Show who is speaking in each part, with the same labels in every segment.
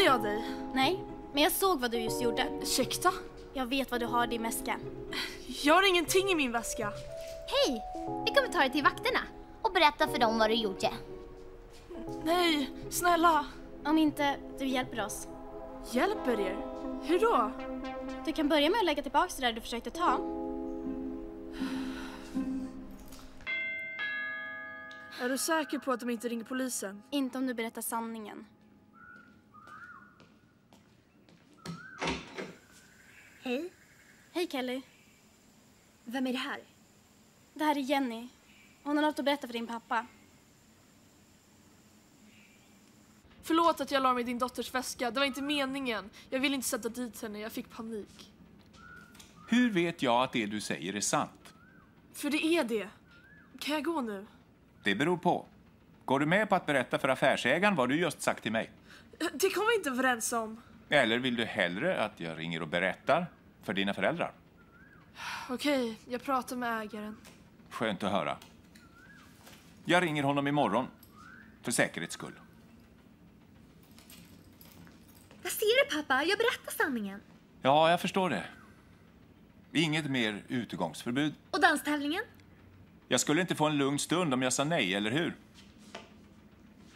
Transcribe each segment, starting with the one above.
Speaker 1: Känner jag dig?
Speaker 2: Nej, men jag såg vad du just gjorde.
Speaker 1: Ursäkta?
Speaker 2: Jag vet vad du har i din väska.
Speaker 1: Jag har ingenting i min väska.
Speaker 3: Hej! Vi kommer ta dig till vakterna och berätta för dem vad du gjorde.
Speaker 1: Nej, snälla.
Speaker 2: Om inte du hjälper oss.
Speaker 1: Hjälper er? Hur då?
Speaker 2: Du kan börja med att lägga tillbaka det där du försökte ta.
Speaker 1: Är du säker på att de inte ringer polisen?
Speaker 2: Inte om du berättar sanningen.
Speaker 4: Hej.
Speaker 2: Hej Kelly.
Speaker 4: Vem är det här?
Speaker 2: Det här är Jenny. Hon har något att berätta för din pappa.
Speaker 1: Förlåt att jag la mig i din dotters väska. Det var inte meningen. Jag ville inte sätta dit henne. Jag fick panik.
Speaker 5: Hur vet jag att det du säger är sant?
Speaker 1: För det är det. Kan jag gå nu?
Speaker 5: Det beror på. Går du med på att berätta för affärsägaren vad du just sagt till mig?
Speaker 1: Det kom vi inte överens om.
Speaker 5: Eller vill du hellre att jag ringer och berättar för dina föräldrar?
Speaker 1: Okej, jag pratar med ägaren.
Speaker 5: Skönt att höra. Jag ringer honom imorgon. För säkerhets skull.
Speaker 4: Vad ser du pappa? Jag berättar sanningen.
Speaker 5: Ja, jag förstår det. Inget mer utegångsförbud.
Speaker 4: Och danstävlingen?
Speaker 5: Jag skulle inte få en lugn stund om jag sa nej, eller hur?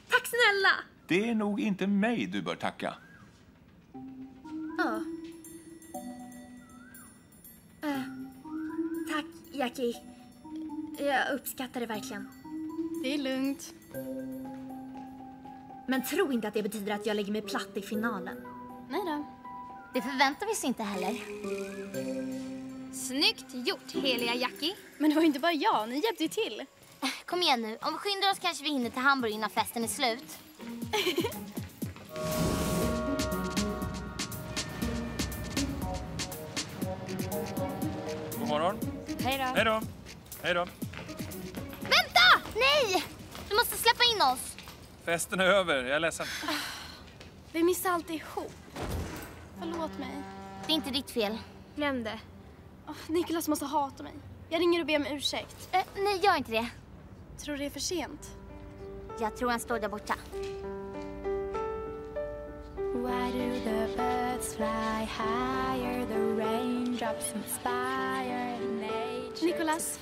Speaker 4: Tack snälla!
Speaker 5: Det är nog inte mig du bör tacka.
Speaker 4: Jackie. Jag uppskattar det verkligen.
Speaker 2: Det är lugnt.
Speaker 4: Men tro inte att det betyder att jag lägger mig platt i finalen.
Speaker 2: Nej då.
Speaker 3: Det förväntar vi oss inte heller.
Speaker 6: Snyggt gjort, heliga Jackie.
Speaker 2: Men det var inte bara jag, ni hjälpte ju till.
Speaker 3: Kom igen nu, om vi skyndar oss kanske vi hinner till Hamburg innan festen är slut.
Speaker 7: God morgon.
Speaker 6: Hej då.
Speaker 7: Hej då. Hej då.
Speaker 3: Vänta! Nej! Du måste släppa in oss.
Speaker 7: Festen är över. Jag är ledsen.
Speaker 2: Vi missar alltihop. Förlåt mig.
Speaker 3: Det är inte ditt fel.
Speaker 6: Glöm det.
Speaker 2: Oh, Niklas måste hata mig. Jag ringer och ber om ursäkt.
Speaker 3: Eh, nej, gör inte det.
Speaker 2: Tror det är för sent?
Speaker 3: Jag tror han står där borta.
Speaker 8: Why do the birds fly higher? The raindrops inspire.
Speaker 2: Nicholas.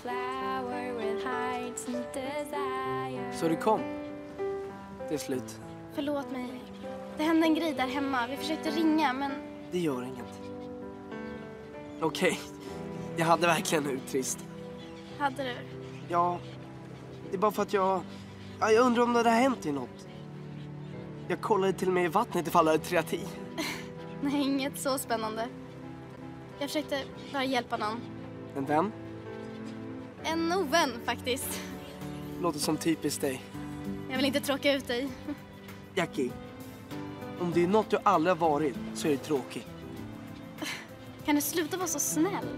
Speaker 9: Så du kom? Till slut.
Speaker 2: Förlåt mig. Det hände en grej där hemma. Vi försökte ringa, men
Speaker 9: Det gör inget. Okej. Jag hade verkligen hur trist.
Speaker 2: hade du?
Speaker 9: Ja, det är bara för att jag... Ja, jag undrar om det hade hänt i något. Jag kollade till och med i vattnet ifall det hade trillat i.
Speaker 2: Nej, inget så spännande. Jag försökte bara hjälpa någon.
Speaker 9: En vän?
Speaker 2: En ovän faktiskt.
Speaker 9: Låter som typiskt dig.
Speaker 2: Jag vill inte tråka ut dig.
Speaker 9: Jackie, om det är något du aldrig har varit så är det tråkig.
Speaker 2: Kan du sluta vara så snäll?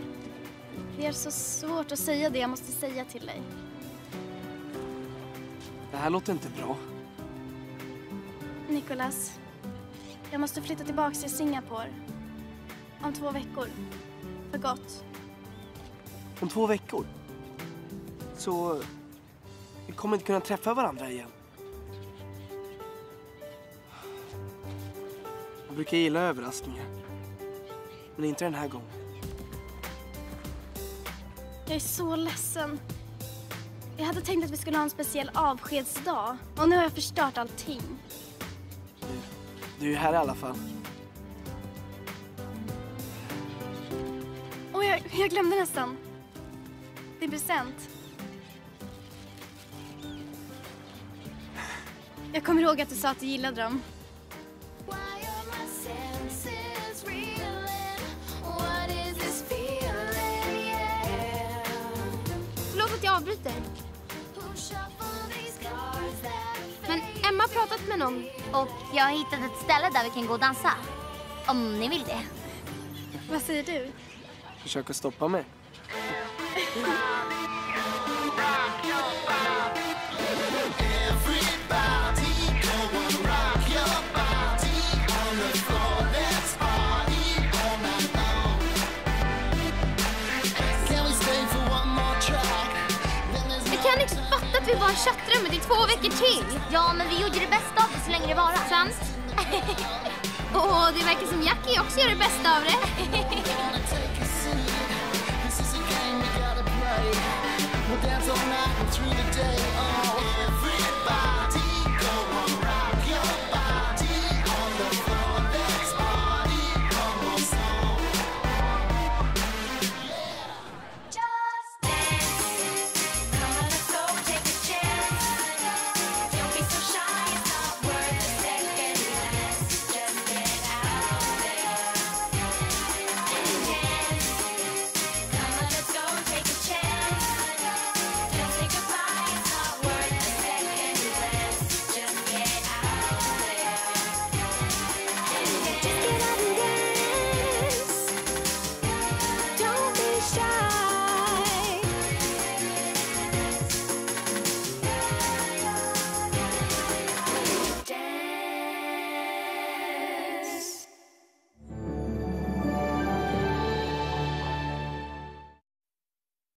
Speaker 2: Det är så svårt att säga det jag måste säga till dig.
Speaker 9: Det här låter inte bra.
Speaker 2: Nicholas, jag måste flytta tillbaka till Singapore. Om två veckor. För gott.
Speaker 9: Om två veckor. Så vi kommer inte kunna träffa varandra igen. Jag brukar gilla överraskningar. Men inte den här gången.
Speaker 2: Jag är så ledsen. Jag hade tänkt att vi skulle ha en speciell avskedsdag. Och nu har jag förstört allting.
Speaker 9: Du är här i alla fall.
Speaker 2: Och jag, jag glömde nästan. Din present. Jag kommer ihåg att du sa att du gillade dem.
Speaker 6: Förlåt att jag avbryter. Men Emma har pratat med någon.
Speaker 3: Och jag har hittat ett ställe där vi kan gå och dansa. Om ni vill det.
Speaker 2: Vad säger du?
Speaker 9: Försök att stoppa mig.
Speaker 6: bara med i två veckor till.
Speaker 3: Ja, men vi gjorde det bästa av det så länge det varar.
Speaker 6: Sant. det verkar som Jackie också gör det bästa av det.